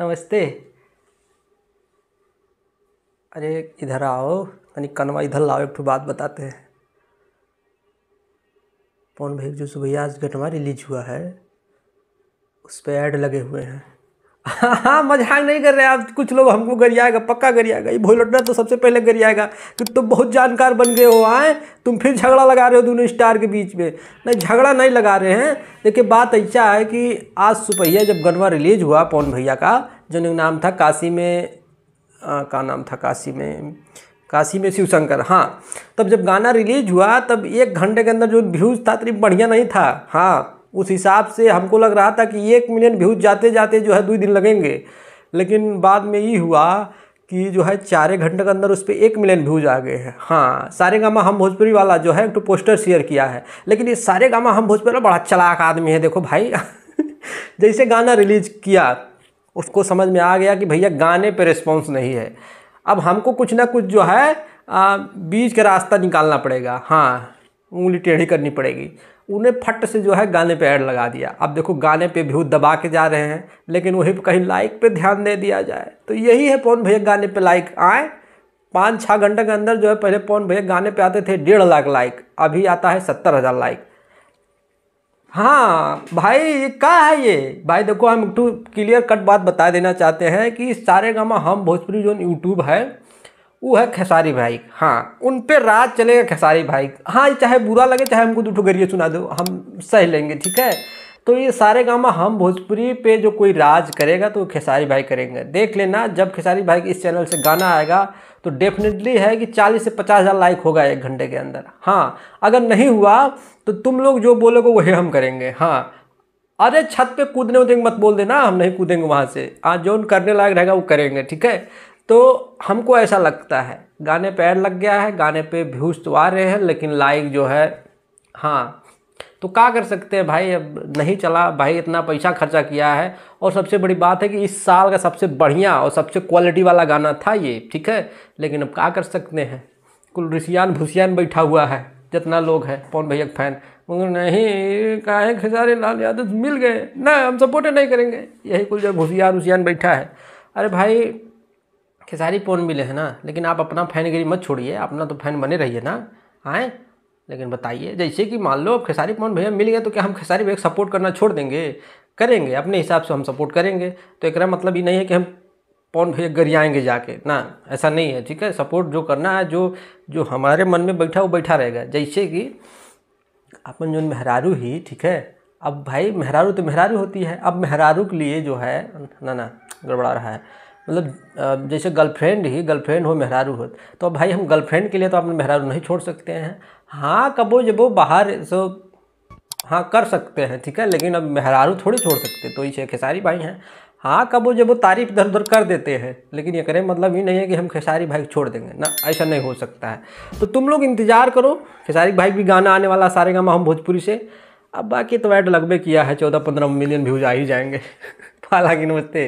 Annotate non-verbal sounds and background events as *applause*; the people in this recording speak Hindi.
नमस्ते। अरे, इधर आओ। तनिक कनवा इधर लाओ, एक बात बताते हैं। पवन भाई, जो सुबह आज घटवा रिलीज़ हुआ है, उस पर ऐड लगे हुए हैं। हाँ हाँ मज़ाक नहीं कर रहे आप कुछ लोग हमको गरियाएगा पक्का गरियाएगा। ये भोलटना तो सबसे पहले गरियाएगा कि तुम बहुत जानकार बन गए हो आए तुम फिर झगड़ा लगा रहे हो दोनों स्टार के बीच में। नहीं झगड़ा नहीं लगा रहे हैं। देखिए बात ऐसा है कि आज सुपहिया जब गनवा रिलीज़ हुआ पवन भैया का जो नाम था काशी में आ, का नाम था काशी में काशी में शिवशंकर हाँ। तब जब गाना रिलीज़ हुआ तब एक घंटे के अंदर जो व्यूज़ था तरी बढ़िया नहीं था। हाँ उस हिसाब से हमको लग रहा था कि एक मिलियन व्यूज़ जाते जाते जो है दो दिन लगेंगे। लेकिन बाद में ये हुआ कि जो है चार घंटे के अंदर उस पर एक मिलियन व्यूज़ आ गए हैं। हाँ सारे गामा हम भोजपुरी वाला जो है एक तो पोस्टर शेयर किया है। लेकिन ये सारे गामा हम भोजपुरी वाला बड़ा चलाक आदमी है, देखो भाई। *laughs* जैसे गाना रिलीज़ किया, उसको समझ में आ गया कि भैया गाने पर रिस्पॉन्स नहीं है। अब हमको कुछ ना कुछ जो है बीच का रास्ता निकालना पड़ेगा। हाँ उंगली टेढ़ी करनी पड़ेगी। उन्हें फट से जो है गाने पे ऐड लगा दिया। अब देखो, गाने पे व्यू दबा के जा रहे हैं, लेकिन वही पे कहीं लाइक पे ध्यान दे दिया जाए। तो यही है पवन भैया गाने पे लाइक आए। पाँच छः घंटे के अंदर जो है पहले पवन भैया गाने पे आते थे, डेढ़ लाख लाइक अभी आता है सत्तर हज़ार लाइक हाँ भाई, ये क्या है ये? भाई, देखो, हम एक क्लियर कट बात बता देना चाहते हैं कि सारे गामा हम भोजपुरी जो यूट्यूब है वो है खेसारी भाई। हाँ उन पे राज चलेगा खेसारी भाई। हाँ चाहे बुरा लगे, चाहे हमको दो गरिए सुना दो, हम सह लेंगे, ठीक है? तो ये सारे गामा हम भोजपुरी पे जो कोई राज करेगा तो खेसारी भाई करेंगे। देख लेना, जब खेसारी भाई इस चैनल से गाना आएगा तो डेफिनेटली है कि 40 से पचास हज़ार लाइक होगा एक घंटे के अंदर। हाँ अगर नहीं हुआ तो तुम लोग जो बोलोगे, वही हम करेंगे। हाँ। अरे, छत पे कूदने उदने मत बोल देना, हम नहीं कूदेंगे वहाँ से। आज जो करने लायक रहेगा, वो करेंगे, ठीक है? तो हमको ऐसा लगता है। गाने पे ऐड लग गया है, गाने पे व्यूज़ तो आ रहे हैं, लेकिन लाइक जो है हाँ। तो क्या कर सकते हैं भाई? अब नहीं चला। भाई इतना पैसा खर्चा किया है और सबसे बड़ी बात है कि इस साल का सबसे बढ़िया और सबसे क्वालिटी वाला गाना था ये, ठीक है? लेकिन अब क्या कर सकते हैं? कुल ऋषियान भूसियान बैठा हुआ है, जितना लोग हैं, पवन भैया फ़ैन। मगर नहीं, कहे खेसारी लाल यादव मिल गए? ना, हम सपोर्ट नहीं करेंगे। यही कुल जो घुसियान उसियान बैठा है। अरे भाई खेसारी पवन मिले हैं ना, लेकिन आप अपना फैनगिरी मत छोड़िए, अपना तो फ़ैन बने रहिए ना, आए? लेकिन बताइए, जैसे कि मान लो खेसारी पवन भैया मिल गए तो क्या हम खेसारी भैया सपोर्ट करना छोड़ देंगे? करेंगे, अपने हिसाब से हम सपोर्ट करेंगे। तो एक मतलब ये नहीं है कि हम पवन भैया गरियाएँगे जाके, ना, ऐसा नहीं है, ठीक है? सपोर्ट जो करना है, जो जो हमारे मन में बैठा, वो बैठा रहेगा। जैसे कि अपन जो मेहरारू ही, ठीक है? अब भाई मेहरारू तो मेहरारू होती है, अब मेहरारू के लिए जो है, ना ना, गड़बड़ा रहा है। मतलब जैसे गर्लफ्रेंड ही गर्लफ्रेंड हो, मेहरारू हो तो भाई हम गर्लफ्रेंड के लिए तो अपने मेहरारू नहीं छोड़ सकते हैं। हाँ कबो जबो बाहर, सो हाँ कर सकते हैं, ठीक है, लेकिन अब मेहरारू थोड़ी छोड़ सकते तो ये खेसारी भाई हैं। हाँ कबो जब वो तारीफ़ इधर उधर कर देते हैं, लेकिन ये करें मतलब ये नहीं है कि हम खेसारी भाई छोड़ देंगे, ना, ऐसा नहीं हो सकता है। तो तुम लोग इंतज़ार करो, खेसारी भाई भी गाना आने वाला सारे गामा हम भोजपुरी से। अब बाकी तो ऐड लगभग किया है, चौदह पंद्रह मिलियन व्यूज़ आ ही जाएँगे। *laughs* हालाँकि नमस्ते।